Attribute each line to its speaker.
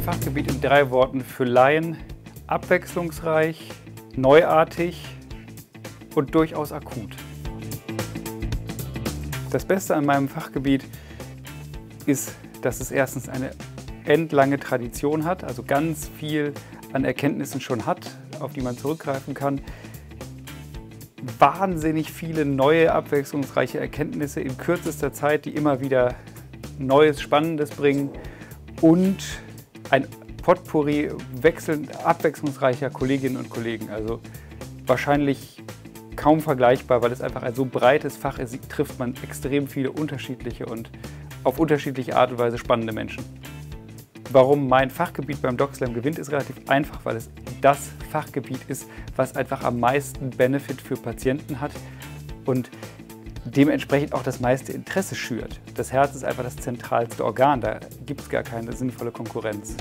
Speaker 1: Fachgebiet in drei Worten für Laien. Abwechslungsreich, neuartig und durchaus akut. Das Beste an meinem Fachgebiet ist, dass es erstens eine endlange Tradition hat, also ganz viel an Erkenntnissen schon hat, auf die man zurückgreifen kann. Wahnsinnig viele neue, abwechslungsreiche Erkenntnisse in kürzester Zeit, die immer wieder Neues, Spannendes bringen und ein Potpourri wechselnd, abwechslungsreicher Kolleginnen und Kollegen. Also wahrscheinlich kaum vergleichbar, weil es einfach ein so breites Fach ist, trifft man extrem viele unterschiedliche und auf unterschiedliche Art und Weise spannende Menschen. Warum mein Fachgebiet beim DocSlam gewinnt, ist relativ einfach, weil es das Fachgebiet ist, was einfach am meisten Benefit für Patienten hat und dementsprechend auch das meiste Interesse schürt. Das Herz ist einfach das zentralste Organ, da gibt es gar keine sinnvolle Konkurrenz.